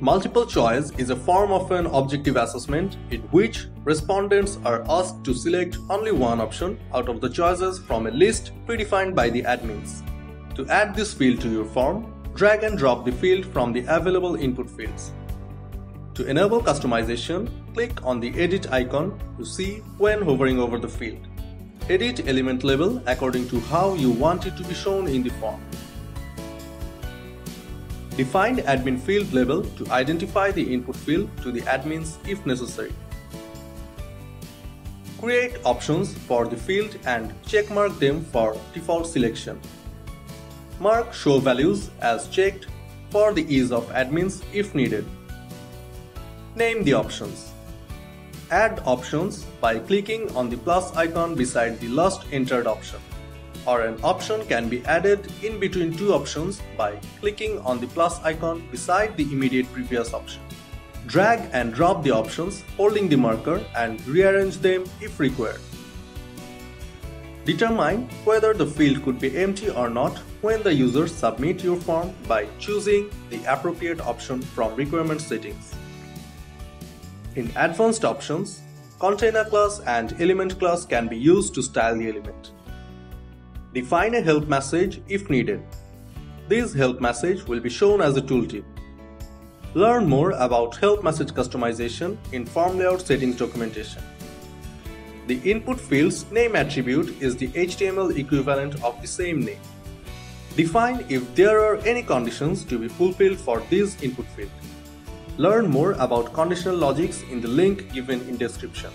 Multiple choice is a form of an objective assessment in which respondents are asked to select only one option out of the choices from a list predefined by the admins. To add this field to your form, drag and drop the field from the available input fields. To enable customization, click on the edit icon to see when hovering over the field. Edit element label according to how you want it to be shown in the form. Define admin field label to identify the input field to the admins if necessary. Create options for the field and checkmark them for default selection. Mark show values as checked for the ease of admins if needed. Name the options. Add options by clicking on the plus icon beside the last entered option or an option can be added in between two options by clicking on the plus icon beside the immediate previous option. Drag and drop the options holding the marker and rearrange them if required. Determine whether the field could be empty or not when the users submit your form by choosing the appropriate option from requirement settings. In advanced options, container class and element class can be used to style the element. Define a help message if needed. This help message will be shown as a tooltip. Learn more about help message customization in form layout settings documentation. The input field's name attribute is the HTML equivalent of the same name. Define if there are any conditions to be fulfilled for this input field. Learn more about conditional logics in the link given in description.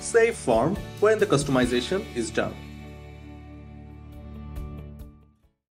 Save form when the customization is done.